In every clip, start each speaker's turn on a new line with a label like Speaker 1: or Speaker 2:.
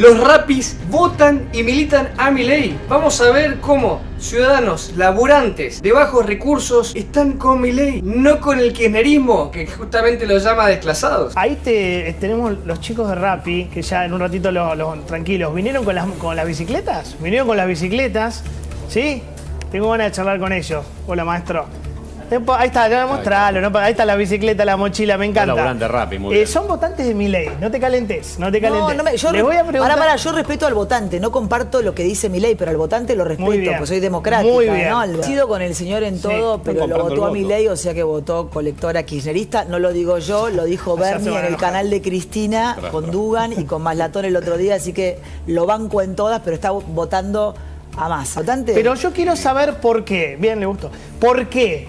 Speaker 1: Los rapis votan y militan a Milei. Vamos a ver cómo ciudadanos laburantes de bajos recursos están con Milei, no con el kirchnerismo, que justamente los llama desclasados.
Speaker 2: Ahí te, tenemos los chicos de Rappi, que ya en un ratito los, tranquilos, ¿vinieron con las, con las bicicletas? ¿Vinieron con las bicicletas? ¿Sí? Tengo ganas de charlar con ellos. Hola, maestro. Ahí está, ya mostralo, ¿no? ahí está la bicicleta, la mochila, me encanta. Eh, son votantes de mi ley, no te calentes, no te calentes. No, no
Speaker 3: yo, Les voy a preguntar... Para, para, yo respeto al votante, no comparto lo que dice mi ley, pero al votante lo respeto, porque soy democrática. Muy bien. ¿no? Sido con el señor en todo, pero lo votó a mi ley, o sea que votó colectora kirchnerista. No lo digo yo, lo dijo Bernie en el canal de Cristina, con Dugan y con Maslatón el otro día, así que lo banco en todas, pero está votando a más. ¿Votante?
Speaker 2: Pero yo quiero saber por qué. Bien, le gustó. ¿Por qué?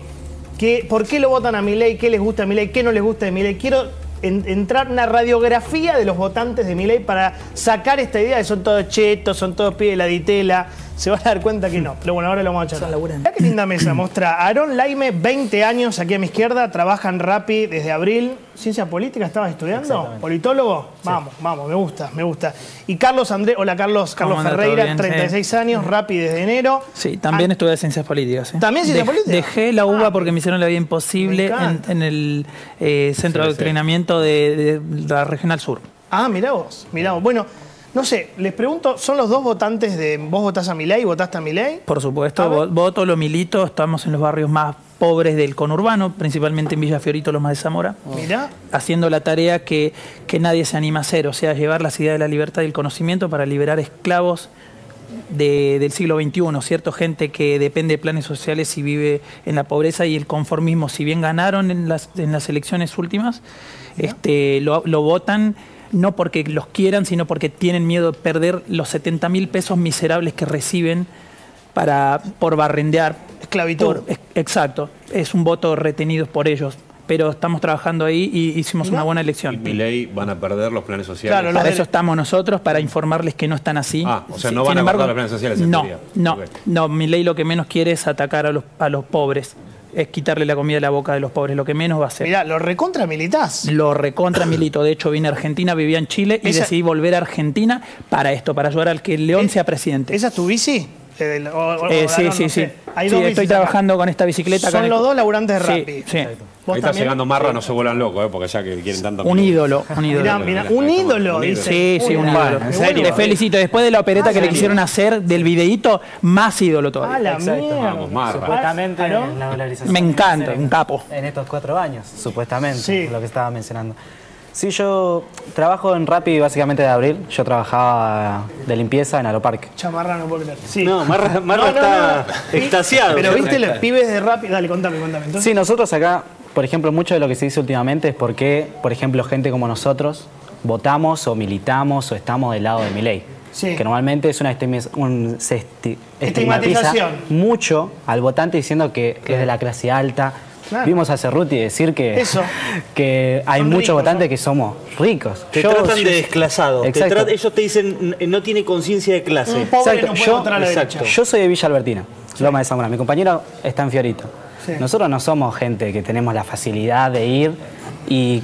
Speaker 2: ¿Por qué lo votan a Milei? ¿Qué les gusta a Milei? ¿Qué no les gusta de Milei? Quiero entrar en una radiografía de los votantes de Milei para sacar esta idea de son todos chetos, son todos pibes de la ditela, se van a dar cuenta que no. Pero bueno, ahora lo vamos a echar. Mira qué linda mesa. Muestra Aaron Laime, 20 años aquí a mi izquierda, trabaja en Rappi desde abril. ¿Ciencia política estabas estudiando? ¿Politólogo? Vamos, vamos, me gusta, me gusta. Y Carlos Andrés, hola Carlos, Carlos Ferreira, 36 años, Rappi desde enero.
Speaker 4: Sí, también ah, estudié Ciencias Políticas.
Speaker 2: ¿También Ciencias Políticas?
Speaker 4: Dejé la UBA ah, porque me hicieron la vida imposible en, el eh, Centro de Adoctrinamiento de, la Regional Sur.
Speaker 2: Ah, mirá vos, mirá vos. Bueno, no sé, les pregunto, ¿son los dos votantes de vos votás a Milei, votaste a Milei?
Speaker 4: Por supuesto, voto, lo milito, estamos en los barrios más pobres del conurbano, principalmente en Villa Fiorito, los más de Zamora.
Speaker 2: Mira.
Speaker 4: Haciendo la tarea que, que nadie se anima a hacer, o sea, llevar las ideas de la libertad y el conocimiento para liberar esclavos del siglo XXI, ¿cierto? Gente que depende de planes sociales y vive en la pobreza y el conformismo, si bien ganaron en las, en las elecciones últimas, este, lo, lo votan no porque los quieran, sino porque tienen miedo de perder los 70 mil pesos miserables que reciben para, por barrendear.
Speaker 2: Esclavitud.
Speaker 4: exacto, es un voto retenido por ellos. Pero estamos trabajando ahí y hicimos una buena elección.
Speaker 5: ¿Y mi ley van a perder los planes sociales?
Speaker 4: Claro, para eso estamos nosotros, para informarles que no están así.
Speaker 5: Ah, o sea, no van a perder los planes sociales.
Speaker 4: no, no, no, mi ley lo que menos quiere es atacar a los, a los pobres es quitarle la comida de la boca de los pobres, lo que menos va a hacer.
Speaker 2: Mirá, lo recontra militás.
Speaker 4: Lo recontra milito. De hecho, vine a Argentina, vivía en Chile y decidí volver a Argentina para esto, para ayudar al que León sea presidente.
Speaker 2: ¿Esa es tu bici?
Speaker 4: Eh, eh, sí, sí, sí, sí. estoy trabajando con esta bicicleta.
Speaker 2: Son los dos laburantes de Rappi.
Speaker 4: Sí, sí.
Speaker 5: Ahí está llegando Marra, no se vuelan locos, ¿eh? porque ya que quieren tanto.
Speaker 4: Un ídolo, un ídolo.
Speaker 2: Mirá, un ídolo, dice.
Speaker 4: Sí, sí, un ídolo. Te felicito. Después de la opereta que le quisieron hacer del videíto, más ídolo todavía.
Speaker 2: Ah, la Vamos,
Speaker 6: Marra. Supuestamente en la
Speaker 4: dolarización. Me encanta, un capo.
Speaker 6: En estos cuatro años, supuestamente, lo que estaba mencionando. Sí, yo trabajo en Rappi básicamente de abril. Yo trabajaba de limpieza en Aeroparque.
Speaker 2: Chamarra no puedo creer.
Speaker 5: Sí. No, Marra, está extasiado.
Speaker 2: Pero viste los pibes de Rappi. Dale, contame, contame.
Speaker 6: Sí, nosotros acá por ejemplo, mucho de lo que se dice últimamente es por qué, por ejemplo, gente como nosotros votamos o militamos o estamos del lado de mi ley. Sí. Que normalmente es una un, se estigmatización mucho al votante diciendo que es de la clase alta. Vimos a Cerruti decir que, que hay muchos votantes que somos ricos.
Speaker 5: Te tratan de desclasado. ellos te dicen no tiene conciencia de clase.
Speaker 2: exacto. yo,
Speaker 6: yo soy de Villa Albertina, Loma de Zamora. Mi compañero está en Fiorito. Nosotros no somos gente que tenemos la facilidad de ir y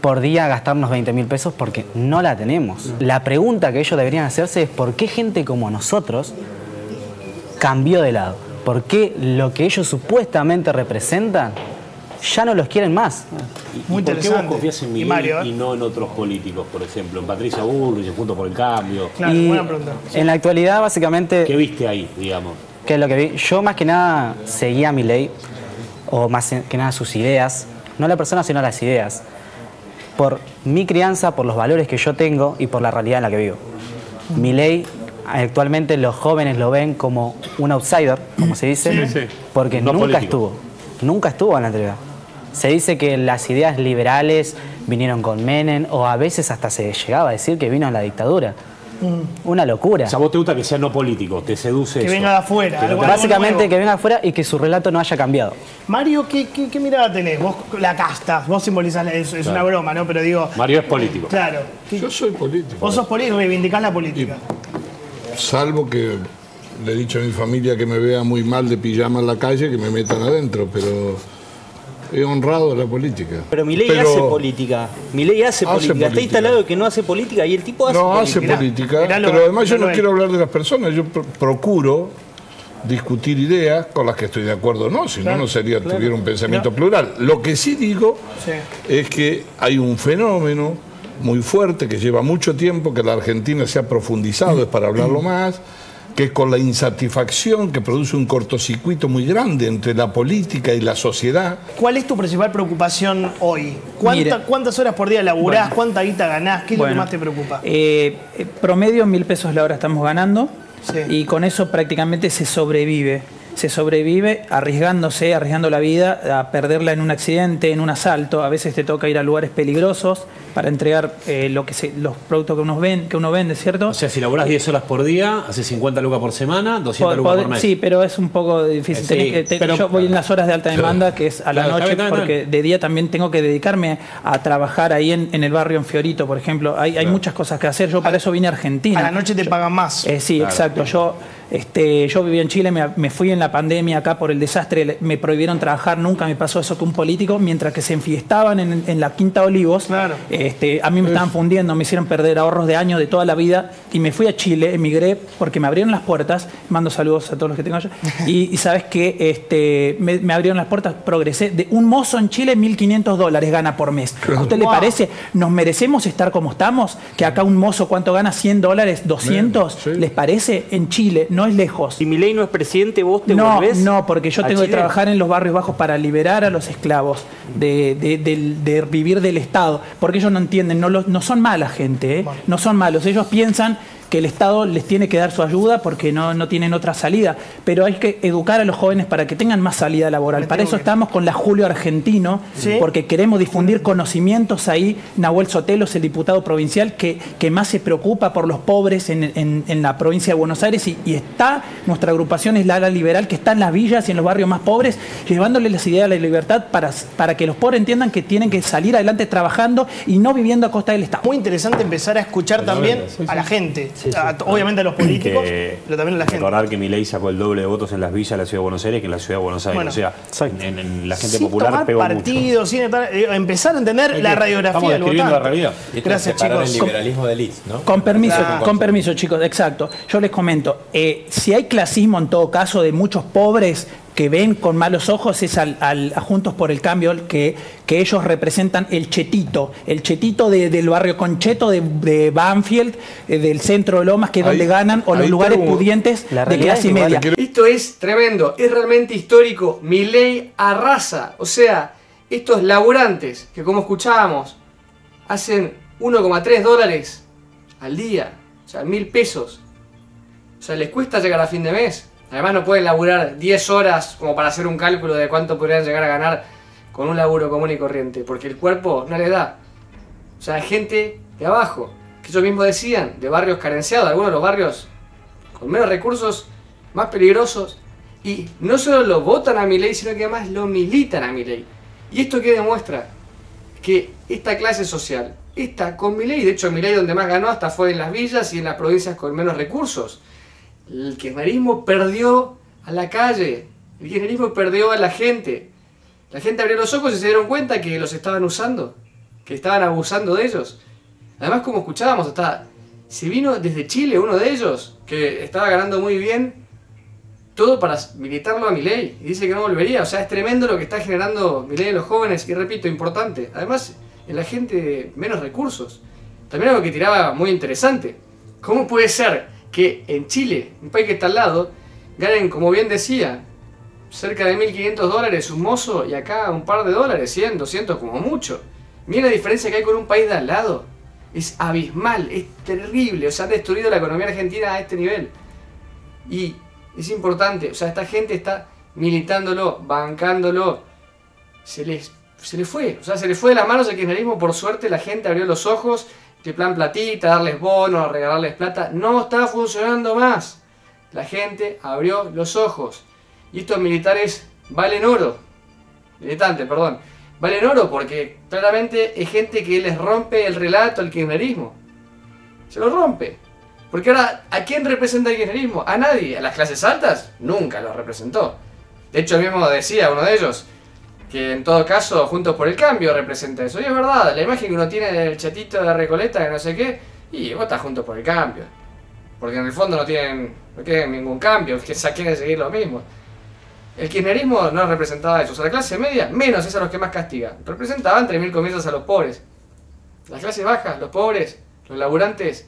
Speaker 6: por día gastarnos 20 mil pesos porque no la tenemos. La pregunta que ellos deberían hacerse es por qué gente como nosotros cambió de lado. ¿Por qué lo que ellos supuestamente representan ya no los quieren más?
Speaker 5: Muy ¿Por qué vos confías en Miguel ¿eh? y, no en otros políticos, por ejemplo? En Patricia Bullrich, Junto por el Cambio.
Speaker 6: Claro, buena pregunta. En la actualidad, básicamente...
Speaker 5: ¿Qué viste ahí, digamos?
Speaker 6: ¿Qué es lo que vi? Yo más que nada seguía a mi ley, o más que nada sus ideas, no la persona sino las ideas, por mi crianza, por los valores que yo tengo y por la realidad en la que vivo. Mi ley, actualmente los jóvenes lo ven como un outsider, como se dice, porque nunca estuvo, nunca estuvo en la anterior. Se dice que las ideas liberales vinieron con Menem o a veces hasta se llegaba a decir que vino en la dictadura. Mm. Una locura.
Speaker 5: O sea, vos te gusta que sea no político, te seduce
Speaker 2: Que venga de afuera.
Speaker 6: Básicamente que venga de afuera y que su relato no haya cambiado.
Speaker 2: Mario, ¿qué, mirada tenés? Vos, la casta, vos simbolizás, es, es una broma, ¿no? Pero digo...
Speaker 5: Mario es político.
Speaker 2: Claro.
Speaker 7: Yo soy político.
Speaker 2: Vos sos político, reivindicás la política.
Speaker 7: salvo que le he dicho a mi familia que me vea muy mal de pijama en la calle, que me metan adentro, pero he honrado la política.
Speaker 5: Pero mi ley hace política. Mi ley hace, política. Está instalado que no hace política y el tipo hace
Speaker 7: no,
Speaker 5: política.
Speaker 7: No, hace política. pero además yo no quiero hablar de las personas. Yo procuro discutir ideas con las que estoy de acuerdo o no, si no, no sería, tuviera un pensamiento plural. Lo que sí digo es que hay un fenómeno muy fuerte que lleva mucho tiempo, que la Argentina se ha profundizado, es para hablarlo más, que es con la insatisfacción que produce un cortocircuito muy grande entre la política y la sociedad.
Speaker 2: ¿Cuál es tu principal preocupación hoy? ¿Cuántas horas por día laburás? ¿Cuánta guita ganás? ¿Qué es lo que más te preocupa?
Speaker 4: Eh, eh, promedio mil pesos la hora estamos ganando y con eso prácticamente se sobrevive. Se sobrevive arriesgándose, arriesgando la vida a perderla en un accidente, en un asalto. A veces te toca ir a lugares peligrosos para entregar eh, lo que se, los productos que uno, ven, que uno vende, ¿cierto?
Speaker 5: O sea, si laburás 10 horas por día, hace 50 lucas por semana, 200 lucas por mes.
Speaker 4: Sí, pero es un poco difícil. Eh, yo voy en las horas de alta demanda, que es a la noche, porque de día también tengo que dedicarme a trabajar ahí en, el barrio en Fiorito, por ejemplo. Hay, hay, muchas cosas que hacer. Yo para eso vine a Argentina.
Speaker 2: A la noche te pagan más.
Speaker 4: Eh, sí, exacto. Yo este, yo vivía en Chile, me, fui en la pandemia acá por el desastre, me prohibieron trabajar, nunca me pasó eso que un político, mientras que se enfiestaban en, la Quinta Olivos, este, a mí me estaban fundiendo, me hicieron perder ahorros de años de toda la vida y me fui a Chile, emigré porque me abrieron las puertas, mando saludos a todos los que tengo allá, y, sabes que este, me, abrieron las puertas, progresé, de un mozo en Chile 1.500 dólares gana por mes. ¿A usted le parece? ¿Nos merecemos estar como estamos? Que acá un mozo, ¿cuánto gana? ¿100 dólares? ¿200? ¿Les parece? En Chile no es lejos.
Speaker 5: Si mi ley no es presidente, vos te
Speaker 4: no, No, porque yo tengo que trabajar en los barrios bajos para liberar a los esclavos de, vivir del Estado. Porque ellos no entienden, no, no son mala gente, ¿eh? no son malos. Ellos piensan que el Estado les tiene que dar su ayuda porque no, no tienen otra salida. Pero hay que educar a los jóvenes para que tengan más salida laboral. Para eso estamos con la Julio Argentino, porque queremos difundir conocimientos ahí. Nahuel Sotelo es el diputado provincial que, que más se preocupa por los pobres en, la provincia de Buenos Aires y, está, nuestra agrupación es la ala liberal que está en las villas y en los barrios más pobres, llevándoles las ideas de la libertad para, para que los pobres entiendan que tienen que salir adelante trabajando y no viviendo a costa del Estado.
Speaker 2: Muy interesante empezar a escuchar también a la gente obviamente a los políticos, pero también a la gente.
Speaker 5: Recordar que mi ley sacó el doble de votos en las villas de la ciudad de Buenos Aires que en la ciudad de Buenos Aires. o sea, en, la gente popular tomar pegó
Speaker 2: partido, Sin eh, empezar a entender la radiografía
Speaker 5: del votante. la realidad.
Speaker 2: Gracias, chicos.
Speaker 5: el liberalismo de élite, ¿no?
Speaker 4: Con permiso, con permiso, chicos, exacto. Yo les comento, eh, si hay clasismo en todo caso de muchos pobres que ven con malos ojos es al, a Juntos por el Cambio, que, que, ellos representan el chetito, el chetito del barrio Concheto, de, Banfield, eh, del centro de Lomas, que es donde ganan, o los lugares pudientes de clase media.
Speaker 1: Esto es tremendo, es realmente histórico. Mi ley arrasa, o sea, estos laburantes que como escuchábamos, hacen 1,3 dólares al día, o sea, mil pesos. O sea, les cuesta llegar a fin de mes. Además no pueden laburar 10 horas como para hacer un cálculo de cuánto podrían llegar a ganar con un laburo común y corriente, porque el cuerpo no le da. O sea, hay gente de abajo, que ellos mismos decían, de barrios carenciados, algunos de los barrios con menos recursos, más peligrosos, y no solo lo votan a mi ley, sino que además lo militan a mi ley. ¿Y esto qué demuestra? Que esta clase social está con mi ley, de hecho mi ley donde más ganó hasta fue en las villas y en las provincias con menos recursos. El kirchnerismo perdió a la calle, el kirchnerismo perdió a la gente. La gente abrió los ojos y se dieron cuenta que los estaban usando, que estaban abusando de ellos. Además, como escuchábamos, hasta se vino desde Chile uno de ellos, que estaba ganando muy bien, todo para militarlo a Milei. Y dice que no volvería. O sea, es tremendo lo que está generando Milei en los jóvenes. Y repito, importante. Además, en la gente menos recursos. También algo que tiraba muy interesante. ¿Cómo puede ser que en Chile, un país que está al lado, ganen, como bien decía, cerca de 1.500 dólares un mozo y acá un par de dólares, 100, 200 como mucho. Mira la diferencia que hay con un país de al lado. Es abismal, es terrible. O sea, han destruido la economía argentina a este nivel. Y es importante, o sea, esta gente está militándolo, bancándolo. Se les, se les fue, o sea, se les fue de las manos el kirchnerismo. Por suerte la gente abrió los ojos este plan platita, darles bonos, regalarles plata, no está funcionando más. La gente abrió los ojos. Y estos militares valen oro. Militantes, perdón. Valen oro porque claramente es gente que les rompe el relato al kirchnerismo. Se lo rompe. Porque ahora, ¿a quién representa el kirchnerismo? A nadie. ¿A las clases altas? Nunca lo representó. De hecho, mismo decía uno de ellos que en todo caso Juntos por el Cambio representa eso. Y es verdad, la imagen que uno tiene del chatito de Recoleta, de no sé qué, y vota Juntos por el Cambio. Porque en el fondo no tienen, no tienen ningún cambio, que se quieren seguir lo mismo. El kirchnerismo no representaba eso. O sea, la clase media, menos es a los que más castiga. Representaba entre mil comillas a los pobres. Las clases bajas, los pobres, los laburantes,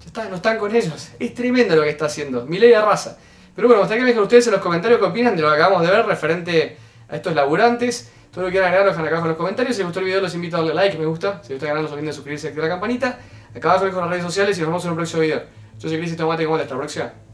Speaker 1: ya está, no están con ellos. Es tremendo lo que está haciendo. Mi ley arrasa. Pero bueno, me gustaría que me digan ustedes en los comentarios qué opinan de lo que acabamos de ver referente a estos laburantes. Todo lo que quieran agregar, lo dejan acá abajo en los comentarios. Si les gustó el video, los invito a darle like, me gusta. Si les gusta canal, no se olviden de suscribirse y activar la campanita. Acá abajo dejo las redes sociales y nos vemos en un próximo video. Yo soy Cris y Tomate, ¿cómo Hasta la próxima.